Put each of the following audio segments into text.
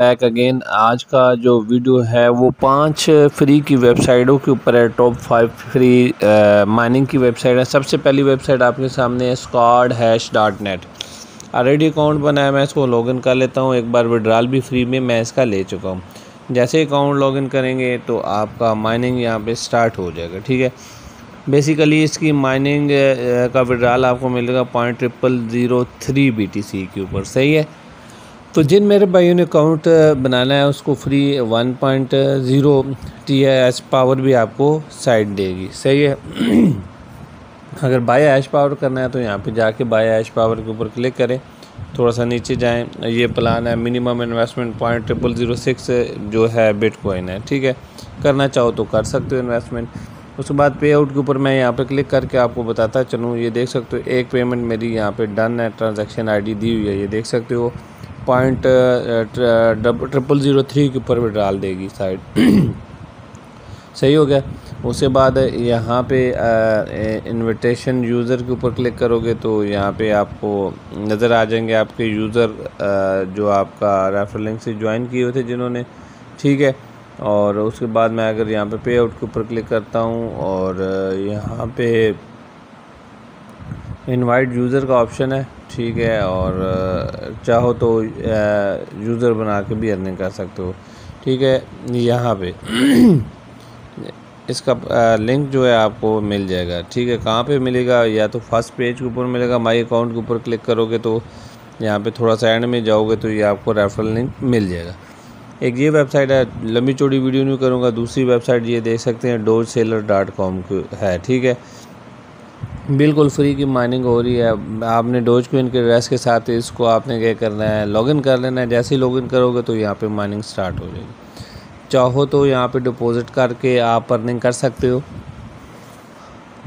Back again आज का जो वीडियो है वो पाँच फ्री की वेबसाइटों के ऊपर है। टॉप फाइव फ्री माइनिंग की वेबसाइट है। सबसे पहली वेबसाइट आपके सामने है squad hash dot net already account बनाया, मैं इसको लॉगिन कर लेता हूँ। एक बार विड्रॉल भी फ्री में मैं इसका ले चुका हूँ। जैसे अकाउंट लॉगिन करेंगे तो आपका माइनिंग यहाँ पर स्टार्ट हो जाएगा, ठीक है? बेसिकली इसकी माइनिंग का विड्रॉल आपको मिलेगा point triple zero three B T C के ऊपर। सही है? तो जिन मेरे भाइयों ने अकाउंट बनाना है, उसको free one point zero T H power भी आपको साइड देगी। सही है? अगर बाय ऐश पावर करना है तो यहाँ पे जाके बाय ऐश पावर के ऊपर क्लिक करें। थोड़ा सा नीचे जाएँ। ये प्लान है minimum investment point triple zero six जो है बिटकॉइन है। ठीक है? करना चाहो तो कर सकते हो इन्वेस्टमेंट उसके बाद पे आउट के ऊपर मैं यहाँ पे क्लिक करके आपको बताता चलूँ। ये देख सकते हो, एक पेमेंट मेरी यहाँ पे डन है। ट्रांजैक्शन आईडी दी हुई है, ये देख सकते हो। पॉइंट ट्रिपल ज़ीरो थ्री के ऊपर भी डाल देगी साइड सही हो गया। उसके बाद यहाँ पे इनविटेशन यूज़र के ऊपर क्लिक करोगे तो यहाँ पे आपको नज़र आ जाएँगे आपके यूज़र जो आपका रेफर लिंक से ज्वाइन किए हुए थे जिन्होंने। ठीक है? और उसके बाद मैं अगर यहाँ पे पे आउट के ऊपर क्लिक करता हूँ और यहाँ पे इनवाइट यूज़र का ऑप्शन है। ठीक है और चाहो तो यूज़र बना के भी अर्निंग कर सकते हो। ठीक है, यहाँ पे। इसका लिंक जो है आपको मिल जाएगा। ठीक है, कहाँ पे मिलेगा? या तो फ़र्स्ट पेज के ऊपर मिलेगा माई अकाउंट के ऊपर क्लिक करोगे तो यहाँ पे थोड़ा सा एंड में जाओगे तो ये आपको रेफरल लिंक मिल जाएगा। एक ये वेबसाइट है, लंबी चौड़ी वीडियो नहीं करूँगा, दूसरी वेबसाइट ये देख सकते हैं डोज सेलर डॉट कॉम है। ठीक है बिल्कुल फ्री की माइनिंग हो रही है। आपने डोज क्विन के ड्रेस के साथ इसको आपने क्या करना है? लॉगिन कर लेना है। जैसे ही लॉगिन करोगे तो यहाँ पे माइनिंग स्टार्ट हो जाएगी। चाहो तो यहाँ पे डिपॉजिट करके आप अर्निंग कर सकते हो।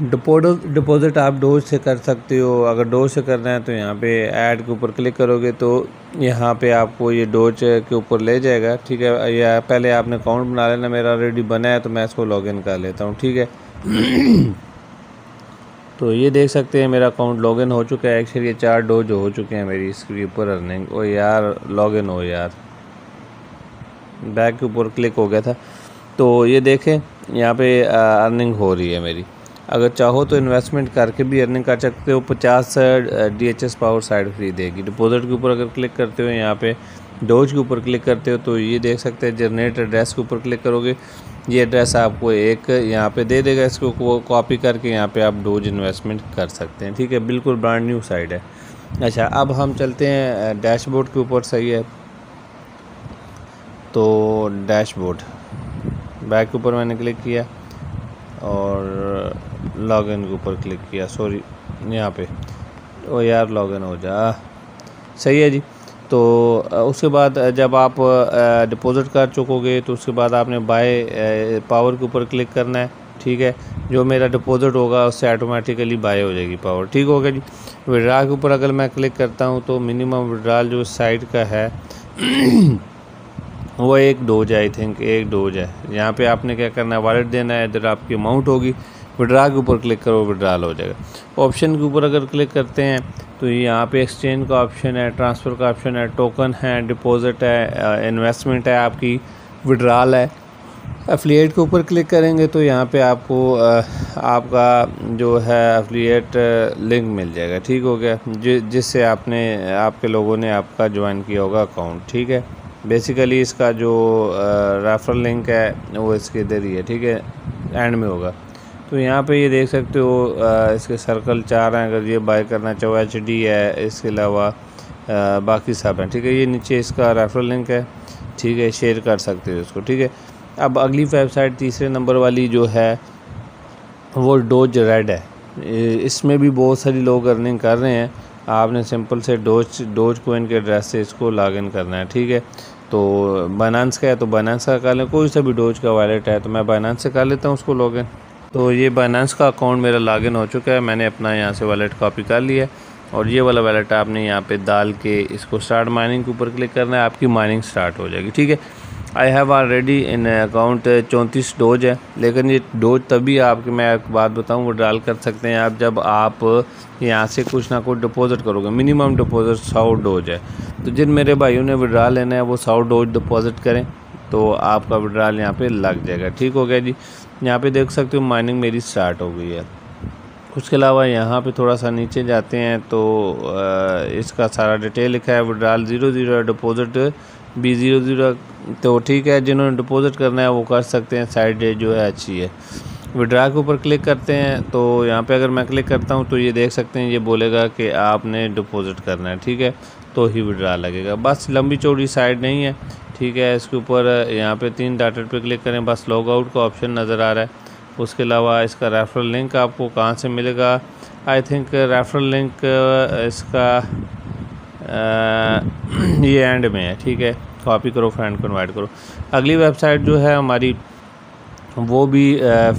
डिपोजिट डिपॉजिट आप डोज से कर सकते हो। अगर डोज से करना है तो यहाँ पे ऐड के ऊपर क्लिक करोगे तो यहाँ पे आपको ये डोज के ऊपर ले जाएगा। ठीक है? या पहले आपने अकाउंट बना लेना। मेरा ऑलरेडी बना है तो मैं इसको लॉगिन कर लेता हूँ। ठीक है? तो ये देख सकते हैं मेरा अकाउंट लॉगिन हो चुका है। एक्चुअली ये चार डोज हो चुके हैं मेरी इसके ऊपर अर्निंग ओ यार, लॉगिन हो यार। बैक के ऊपर क्लिक हो गया था। तो ये देखें, यहाँ पे अर्निंग हो रही है मेरी। अगर चाहो तो इन्वेस्टमेंट करके भी अर्निंग कर सकते हो। पचास D H S power side free देगी। डिपॉजिट के ऊपर अगर क्लिक करते हो, यहाँ पे डोज के ऊपर क्लिक करते हो तो ये देख सकते हैं जनरेट एड्रेस के ऊपर क्लिक करोगे। ये एड्रेस आपको एक यहाँ पे दे देगा, इसको कॉपी करके यहाँ पे आप डोज इन्वेस्टमेंट कर सकते हैं। ठीक है, बिल्कुल ब्रांड न्यू साइड है। अच्छा अब हम चलते हैं डैशबोर्ड के ऊपर, सही है। तो डैशबोर्ड बैक के ऊपर मैंने क्लिक किया और लॉगिन के ऊपर क्लिक किया। सॉरी यहाँ पे। ओ यार लॉगिन हो जा। सही है जी। तो उसके बाद जब आप डिपॉज़िट कर चुकोगे तो उसके बाद आपने बाय पावर के ऊपर क्लिक करना है, ठीक है? जो मेरा डिपॉज़िट होगा, उससे ऑटोमेटिकली बाय हो जाएगी पावर ठीक हो गया जी? विड्रा के ऊपर अगर मैं क्लिक करता हूँ तो मिनिमम विड्राल जो साइड का है, वो एक डोज आई थिंक एक डोज है। यहाँ पे आपने क्या करना है? वॉलेट देना है, इधर आपकी अमाउंट होगी। विड्रा के ऊपर क्लिक करो विड्राल हो जाएगा। ऑप्शन के ऊपर अगर क्लिक करते हैं तो यहाँ पे एक्सचेंज का ऑप्शन है ट्रांसफ़र का ऑप्शन है टोकन है डिपॉजिट है इन्वेस्टमेंट है आपकी विड्रॉल है। एफिलिएट के ऊपर क्लिक करेंगे तो यहाँ पे आपको आपका जो है एफिलिएट लिंक मिल जाएगा। ठीक हो गया? जिससे आपने, आपके लोगों ने आपका ज्वाइन किया होगा अकाउंट ठीक है? बेसिकली इसका जो रेफरल लिंक है, वो इसके इधर ही है। ठीक है? एंड में होगा। तो यहाँ पे ये देख सकते हो आ, इसके सर्कल चार हैं अगर ये बाय करना चाहो एच डी है इसके अलावा बाकी सब हैं। ठीक है ये नीचे इसका रेफरल लिंक है। ठीक है शेयर कर सकते हो इसको ठीक है। अब अगली वेबसाइट तीसरे नंबर वाली जो है वो डोज रेड है। इसमें भी बहुत सारी लोग अर्निंग कर रहे हैं। आपने सिंपल से डोज डोज कोइन के एड्रेस से इसको लॉगिन करना है ठीक है। तो बाइनांस का है तो बाइनांस का कर लें। कोई सा भी डोज का वॉलेट है तो मैं बाइनांस से कर लेता हूँ उसको लॉगिन तो ये बाइनेंस का अकाउंट मेरा लॉगिन हो चुका है। मैंने अपना यहाँ से वॉलेट कॉपी कर लिया है। और ये वाला वॉलेट आपने यहाँ पे डाल के इसको स्टार्ट माइनिंग के ऊपर क्लिक करना है। आपकी माइनिंग स्टार्ट हो जाएगी, ठीक है? I have already in account चौंतीस डोज है। लेकिन ये डोज तभी आपके, मैं एक बात बताऊँ, वो डाल कर सकते हैं आप जब आप यहाँ से कुछ ना कुछ डिपॉजिट करोगे। मिनिमम डिपॉजिट सौ डोज है। तो जिन मेरे भाइयों ने विड्रा लेना है, वो सौ डोज डिपॉज़िट करें तो आपका विड्राल यहाँ पे लग जाएगा। ठीक हो गया जी? यहाँ पे देख सकते हो माइनिंग मेरी स्टार्ट हो गई है। उसके अलावा यहाँ पे थोड़ा सा नीचे जाते हैं तो इसका सारा डिटेल लिखा है withdrawal zero zero deposit B zero zero तो ठीक है, जिन्होंने डिपॉज़िट करना है वो कर सकते हैं साइड डेट जो है अच्छी है। विड्रा के ऊपर क्लिक करते हैं तो यहाँ पे अगर मैं क्लिक करता हूँ तो ये देख सकते हैं, ये बोलेगा कि आपने डिपॉज़िट करना है, ठीक है? तो ही विड्रा लगेगा। बस लंबी चौड़ी साइड नहीं है। ठीक है इसके ऊपर यहाँ पे तीन डाटर पे क्लिक करें बस लॉग आउट का ऑप्शन नज़र आ रहा है। उसके अलावा इसका रेफरल लिंक आपको कहाँ से मिलेगा? आई थिंक रेफरल लिंक इसका आ, ये एंड में है ठीक है। कॉपी करो फ्रेंड को इनवाइट करो। अगली वेबसाइट जो है हमारी वो भी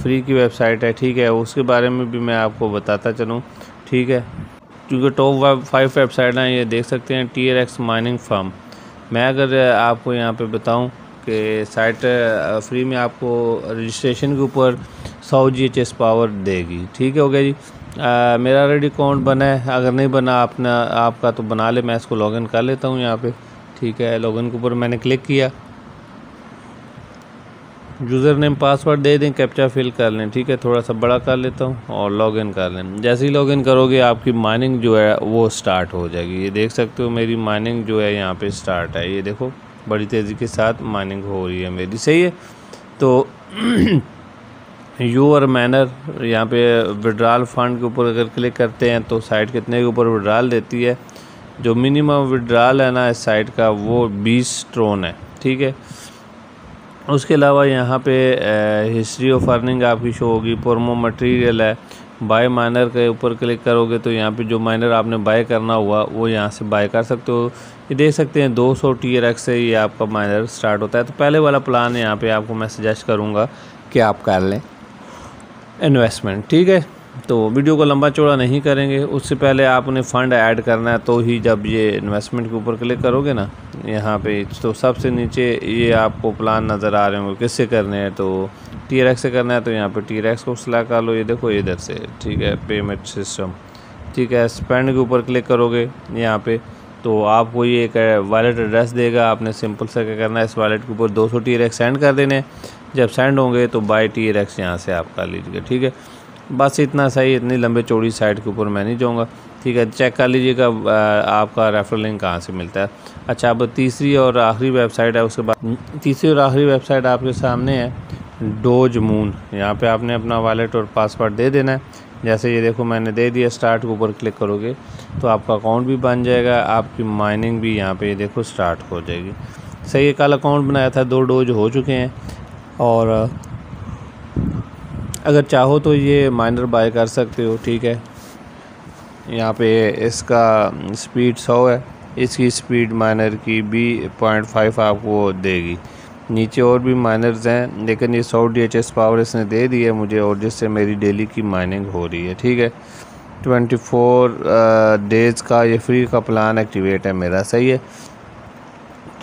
फ्री की वेबसाइट है ठीक है। उसके बारे में भी मैं आपको बताता चलूँ ठीक है। क्योंकि टॉप फाइव वेबसाइट हैं ये देख सकते हैं टी एक्स माइनिंग फार्म मैं अगर आपको यहाँ पे बताऊँ कि साइट फ्री में आपको रजिस्ट्रेशन के ऊपर सौ जी एच एस पावर देगी। ठीक है गया जी? आ, मेरा ऑलरेडी अकाउंट बना है। अगर नहीं बना आपने आपका तो बना ले मैं इसको लॉगिन कर लेता हूँ यहाँ पे। ठीक है लॉगिन के ऊपर मैंने क्लिक किया। यूज़र नेम पासवर्ड दे दें कैप्चा फिल कर लें, ठीक है? थोड़ा सा बड़ा कर लेता हूँ और लॉगिन कर लें। जैसे ही लॉगिन करोगे, आपकी माइनिंग जो है, वो स्टार्ट हो जाएगी। ये देख सकते हो, मेरी माइनिंग जो है, यहाँ पे स्टार्ट है। ये देखो, बड़ी तेज़ी के साथ माइनिंग हो रही है मेरी। सही है? तो यू और मैनर यहाँ पे विड्राल फंड के ऊपर अगर क्लिक करते हैं तो साइट कितने के ऊपर विड्राल देती है? जो मिनिमम विड्राल है ना, इस साइट का, वो बीस ट्रोन है, ठीक है? उसके अलावा यहाँ पे हिस्ट्री ऑफ़ अर्निंग आपकी शो होगी प्रोमो मटेरियल है। बाय माइनर के ऊपर क्लिक करोगे तो यहाँ पे जो माइनर आपने बाय करना हुआ, वो यहाँ से बाय कर सकते हो। ये देख सकते हैं 200 सौ टी से ये आपका माइनर स्टार्ट होता है। तो पहले वाला प्लान यहाँ पे आपको मैं सजेस्ट करूँगा कि आप कर लें। इन्वेस्टमेंट ठीक है? तो वीडियो को लंबा चौड़ा नहीं करेंगे। उससे पहले आपने फ़ंड ऐड करना है तो ही जब ये इन्वेस्टमेंट के ऊपर क्लिक करोगे ना, यहाँ पे तो सबसे नीचे ये आपको प्लान नज़र आ रहे होंगे, किससे करने हैं? तो टी आर से करना है तो यहाँ पे टी आर को सिलेक्ट कर लो। ये देखो इधर से, ठीक है पेमेंट सिस्टम ठीक है स्पेंड के ऊपर क्लिक करोगे यहाँ पे तो आपको ये एक वॉलेट एड्रेस देगा। आपने सिंपल सा क्या करना है, इस वॉलेट के ऊपर दो सौ टी सेंड कर देने। जब सेंड होंगे तो बाई टी आर एक्स यहाँ से आप कर लीजिएगा, ठीक है। बस इतना सही, इतनी लंबे चौड़ी साइड के ऊपर मैं नहीं जाऊँगा। ठीक है चेक कर लीजिएगा आपका रेफर लिंक कहाँ से मिलता है। अच्छा अब तीसरी और आखिरी वेबसाइट है, उसके बाद तीसरी और आखिरी वेबसाइट आपके सामने है डोज मून यहाँ पे आपने अपना वॉलेट और पासवर्ड दे देना है। जैसे ये देखो, मैंने दे दिया स्टार्ट के ऊपर क्लिक करोगे तो आपका अकाउंट भी बन जाएगा, आपकी माइनिंग भी यहाँ पे ये देखो स्टार्ट हो जाएगी। सही है कल अकाउंट बनाया था, दो डोज हो चुके हैं, और अगर चाहो तो ये माइनर बाय कर सकते हो, ठीक है। यहाँ पे इसका स्पीड सौ है, इसकी स्पीड माइनर की बी पॉइंट फाइव आपको देगी। नीचे और भी माइनर्स हैं, लेकिन ये सौ डी एच एस पावर इसने दे दी है मुझे और जिससे मेरी डेली की माइनिंग हो रही है, ठीक है। ट्वेंटी फोर डेज़ का ये फ्री का प्लान एक्टिवेट है मेरा, सही है।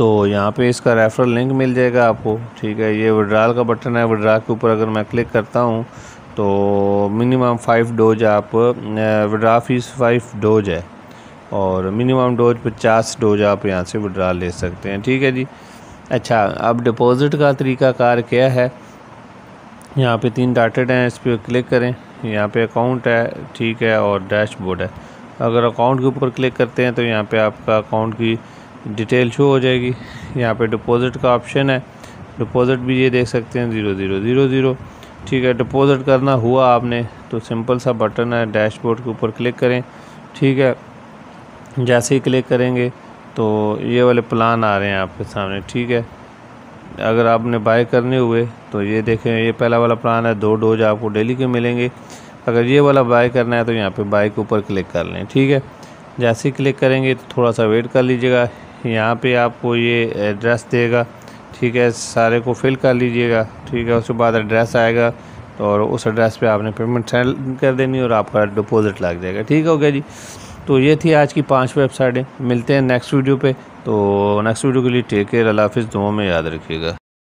तो यहाँ पे इसका रेफरल लिंक मिल जाएगा आपको, ठीक है? ये विड्राल का बटन है विड्रा के ऊपर अगर मैं क्लिक करता हूँ तो मिनिमम फाइव डोज आप विड्रा फ़ीस फाइव डोज है। और मिनिमम डोज पचास डोज आप यहाँ से विड्रा ले सकते हैं, ठीक है जी? अच्छा अब डिपॉज़िट का तरीका कार क्या है? यहाँ पे तीन डाटेड हैं, इस पर क्लिक करें। यहाँ पे अकाउंट है, ठीक है, और डैशबोर्ड है। अगर अकाउंट के ऊपर क्लिक करते हैं तो यहाँ पे आपका अकाउंट की डिटेल शो हो जाएगी। यहाँ पे डिपॉज़िट का ऑप्शन है। डिपॉज़िट भी ये देख सकते हैं, ज़ीरो ज़ीरो ज़ीरो ज़ीरो। ठीक है, डिपॉज़िट करना हुआ आपने तो सिंपल सा बटन है, डैशबोर्ड के ऊपर क्लिक करें। ठीक है, जैसे ही क्लिक करेंगे तो ये वाले प्लान आ रहे हैं आपके सामने। ठीक है, अगर आपने बाय करने हुए तो ये देखें, ये पहला वाला प्लान है, दो डोज आपको डेली के मिलेंगे। अगर ये वाला बाय करना है तो यहाँ पे बाय के ऊपर क्लिक कर लें। ठीक है, जैसे ही क्लिक करेंगे तो थोड़ा सा वेट कर लीजिएगा। यहाँ पे आपको ये एड्रेस देगा। ठीक है, सारे को फिल कर लीजिएगा। ठीक है, उसके बाद एड्रेस आएगा और उस एड्रेस पे आपने पेमेंट सेंड कर देनी और आपका डिपॉजिट लग जाएगा। ठीक है ओके जी। तो ये थी आज की पाँच वेबसाइटें मिलते हैं नेक्स्ट वीडियो पे। तो नेक्स्ट वीडियो के लिए टेक केयर हाफिज़। दुआ में याद रखिएगा।